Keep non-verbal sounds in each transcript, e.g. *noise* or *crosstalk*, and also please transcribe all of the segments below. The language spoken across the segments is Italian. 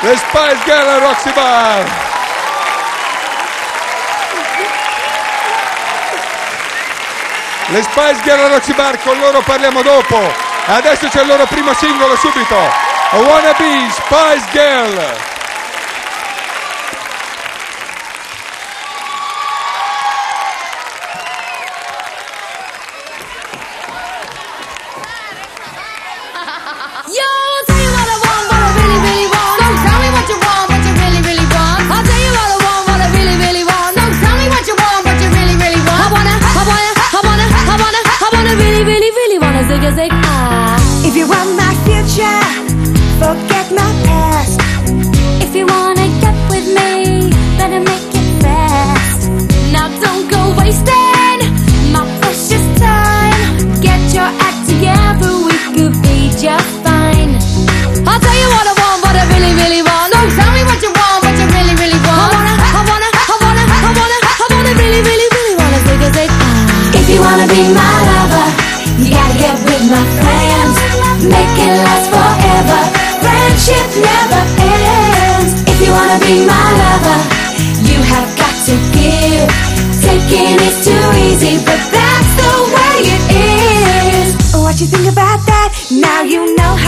Le Spice Girl a Roxy Bar. Le Spice Girl a Roxy Bar, con loro parliamo dopo. Adesso c'è il loro primo singolo subito. I wanna be Spice Girl. Really wanna zig a zig ah. If you want my future, forget easy, but that's the way it is. What you think about that? Now you know how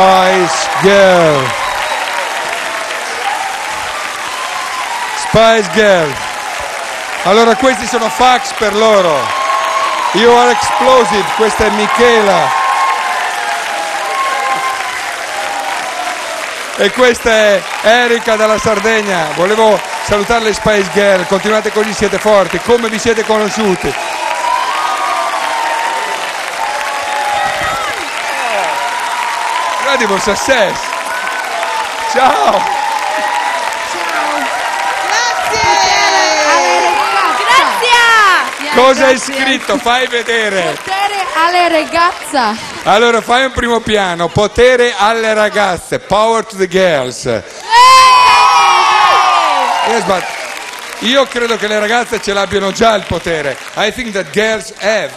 Spice Girl. Spice Girl. Allora questi sono fax per loro. You are explosive, questa è Michela. E questa è Erika dalla Sardegna. Volevo salutare le Spice Girl, continuate così, siete forti. Come vi siete conosciuti? Incredible success. Ciao. Grazie! Cosa hai scritto? Fai vedere. Potere alle ragazze. Allora fai un primo piano, potere alle ragazze, power to the girls. Yes, but io credo che le ragazze ce l'abbiano già il potere. I think that girls have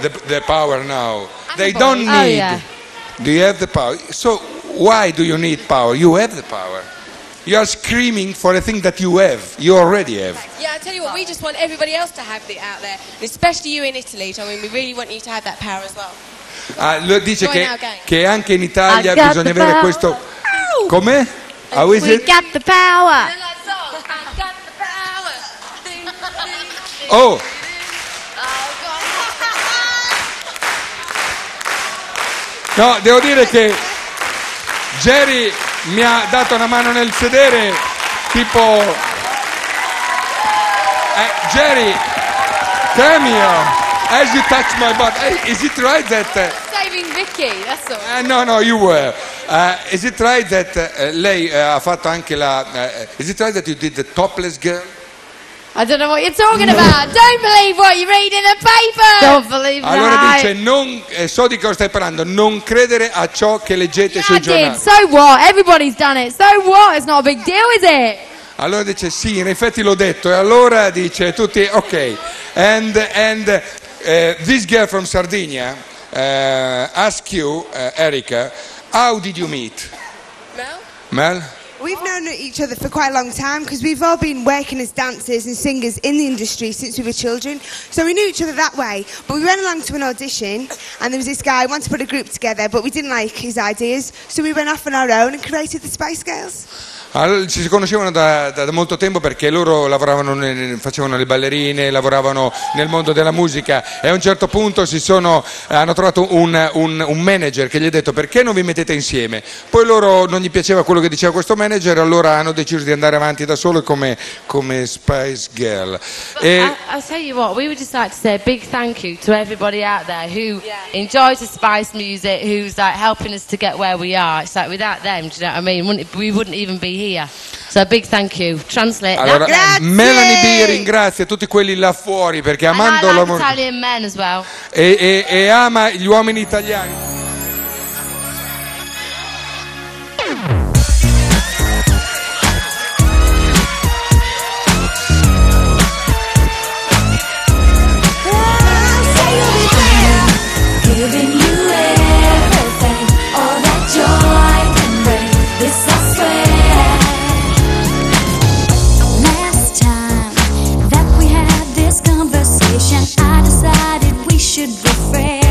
the, the power now. They don't need. Oh, yeah. Do you have the power? So why do you need power? You have the power. You are screaming for a thing that you have. You already have. Yeah, I tell you what, we just want everybody else to have it out there, and especially you in Italy. I mean, we really want you to have that power as well. Ah, dice che, che anche in Italia bisogna avere power. questo. Come? How is We it? got the power. Oh, no, devo dire che Jerry mi ha dato una mano nel sedere, tipo. Eh, Jerry, here. As you touch my butt, hey, is it right that uh, saving Vicky, that's all. Uh, no, no, you were. Uh, is it right that uh, lei uh, ha fatto anche la... uh, is it right that you did the topless girl? I don't know what you're talking about. Don't believe what you read in the paper. Don't believe Allora that. dice, non, eh, so di cosa stai parlando, non credere a ciò che leggete Yeah, sui I did. giornali. So what? Everybody's done it. So what? It's not a big deal, is it? Allora dice, sì, in effetti l'ho detto. E allora dice tutti, ok. And, and uh, this girl from Sardinia uh, ask you, uh, Erica, how did you meet? Mel? Mel? We've known each other for quite a long time because we've all been working as dancers and singers in the industry since we were children. So we knew each other that way. But we went along to an audition and there was this guy who wanted to put a group together, but we didn't like his ideas. So we went off on our own and created the Spice Girls. Allora, ci si conoscevano da, da- da molto tempo perché loro lavoravano, nel- facevano le ballerine, lavoravano nel mondo della musica e a un certo punto si sono, hanno trovato un, un- un manager che gli ha detto perché non vi mettete insieme. Poi loro non gli piaceva quello che diceva questo manager, allora hanno deciso di andare avanti da solo come, come Spice Girl. E, I, I'll tell you what, we would just like to say a big thank you to everybody out there who enjoys the Spice music, who's like helping us to get where we are. It's like without them, do you know what I mean? Wouldn't, we wouldn't even be here. So a big thank you. Translate allora, that. Melanie B ringrazia tutti quelli là fuori perché amando l'amore well. e, e- e ama gli uomini italiani. friend.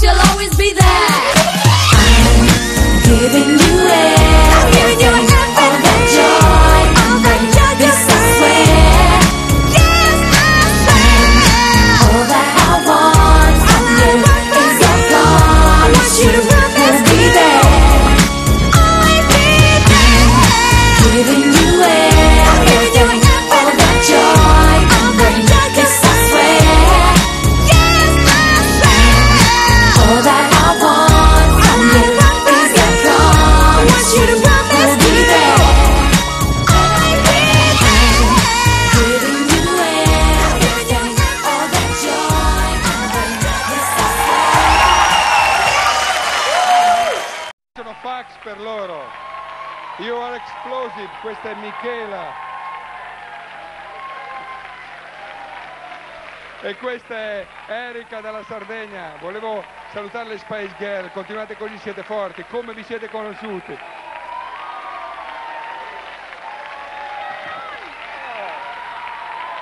she'll always be there. I'm giving you it. I'm giving you it. E questa è Erika dalla Sardegna. Volevo salutare le Spice Girl, continuate così, siete forti. Come vi siete conosciuti?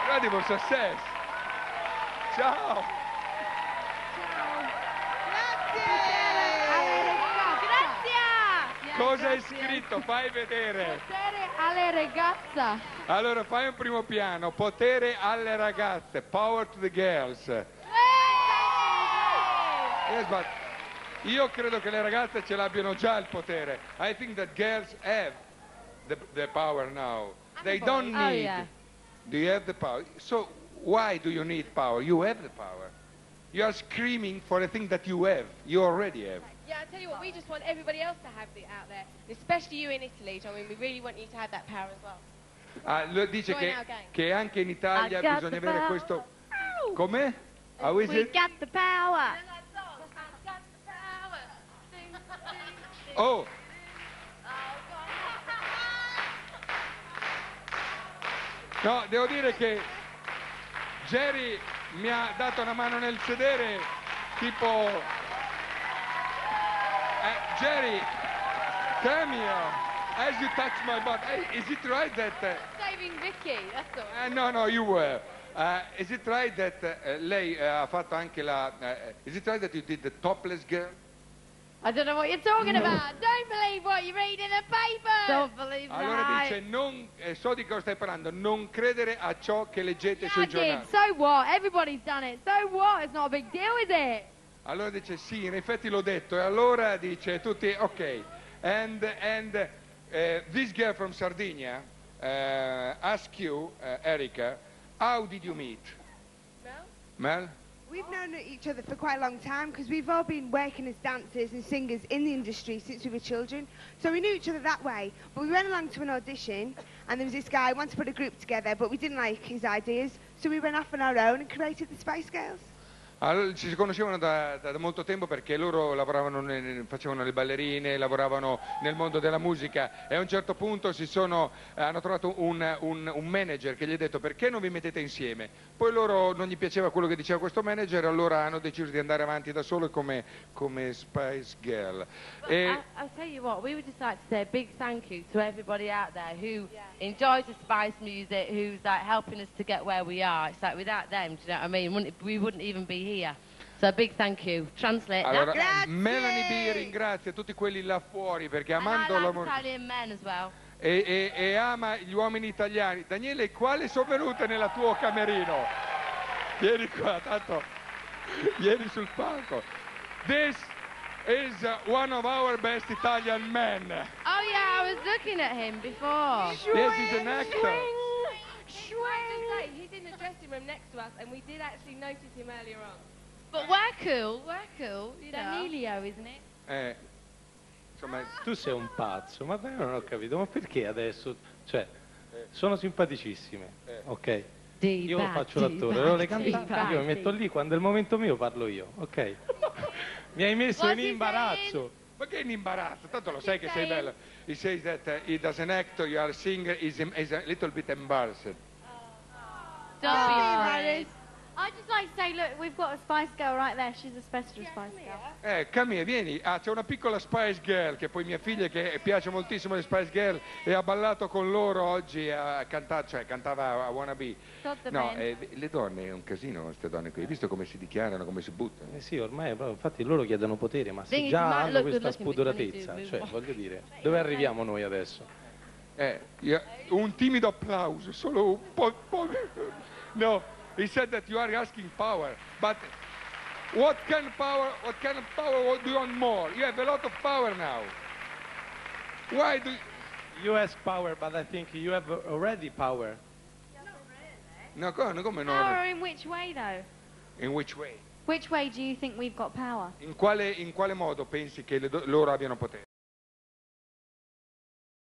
Ready for success. Ciao. Grazie! Cosa hai scritto? Fai vedere. Alle ragazze. Allora fai un primo piano, potere alle ragazze, power to the girls. Yes, but io credo che le ragazze ce l'abbiano già il potere. I think that girls have the, the power now. They don't Oh, need. yeah. Do you have the power? So why do you need power? You have the power. You are screaming for a thing that you have. You already have. Yeah, I tell you what, we just want everybody else to have it out there, especially you in Italy. I mean, we really want you to have that power as well. Ah, lo- dice che, che anche in Italia bisogna avere power. questo. Com'è? How is We it? got the power. Oh! No, devo dire che Jerry mi ha dato una mano nel sedere, tipo... Jerry, come here. As you touch my butt, hey, is it right that... uh, Saving Vicky, that's all. eh, no, no, you were. Uh, is it right that uh, lei uh, ha fatto anche la... uh, is it right that you did the topless girl? I don't know what you're talking about. Don't believe what you read in the paper. Don't believe Allora that. dice, non, eh, so di cosa stai parlando, non credere a ciò che leggete sui I did. giornali. So what? Everybody's done it. So what? It's not a big deal, is it? Allora dice, sì, in effetti l'ho detto, e allora dice tutti, ok. And, and eh, this girl from Sardinia eh, ask you, eh, Erika, how did you meet? Mel? Mel? We've known each other for quite a long time because we've all been working as dancers and singers in the industry since we were children. So we knew each other that way. But we went along to an audition and there was this guy who wanted to put a group together but we didn't like his ideas. So we went off on our own and created the Spice Girls. Allora, ci si conoscevano da, da- da molto tempo perché loro lavoravano nel- facevano le ballerine, lavoravano nel mondo della musica e a un certo punto si sono, hanno trovato un, un- un manager che gli ha detto perché non vi mettete insieme? Poi loro non gli piaceva quello che diceva questo manager, allora hanno deciso di andare avanti da solo come, come Spice Girl. E, I, I'll tell you what, we would just like to say a big thank you to everybody out there who enjoys the Spice music, who's like helping us to get where we are. It's like without them, do you know what I mean? Wouldn't, we wouldn't even be here. So a big thank you. Translate allora, Grazie! Melanie B ringrazia tutti quelli là fuori perché that. And amando I like l'amore Italian men as well. e, e- e ama gli uomini italiani. Daniele, quali sono venute nel tuo camerino? Vieni qua, tanto vieni sul palco. This is one of our best Italian men. Oh yeah, I was looking at him before. Yes, he's an actor. Just say, he's in the dressing room next to us, and we did actually notice him earlier on. But we're cool. We're cool. You. Danilio, isn't it? Eh, insomma, Tu sei un pazzo, ma io non ho capito, ma perché adesso? Cioè, sono simpaticissime, ok? Io faccio l'attore, loro le cantanti, io mi metto lì, quando è il momento mio parlo io, ok? *laughs* Mi hai messo in imbarazzo. ma che in imbarazzo, tanto lo sai che sei bello. He says that uh, he does an actor, you are a singer, he's, is a little bit embarrassed. Don't be worried. I'd just like to say, look, we've got a Spice Girl right there. She's a special Spice Girl. Eh, Camille, vieni. Ah, c'è una piccola Spice Girl, che poi mia figlia che piace moltissimo le Spice Girl e ha ballato con loro oggi, ha cantato, cioè cantava a Wanna Be. Got the No, eh, le donne, è un casino queste donne qui, hai visto come si dichiarano, come si buttano? Eh sì, ormai proprio, infatti loro chiedono potere, ma se già hanno look questa good looking, but you need spudoratezza, cioè *laughs* voglio dire, dove arriviamo noi adesso? Eh, io- un timido applauso, solo un po', po'. No, he said that you are asking power, but what kind of power, what kind of power do you want more? You have a lot of power now. Why do You ask power, but I think you have already power. No, come, come no? Power in which way, though? In which way? Which way do you think we've got power? In quale, in quale modo pensi che le loro abbiano potere?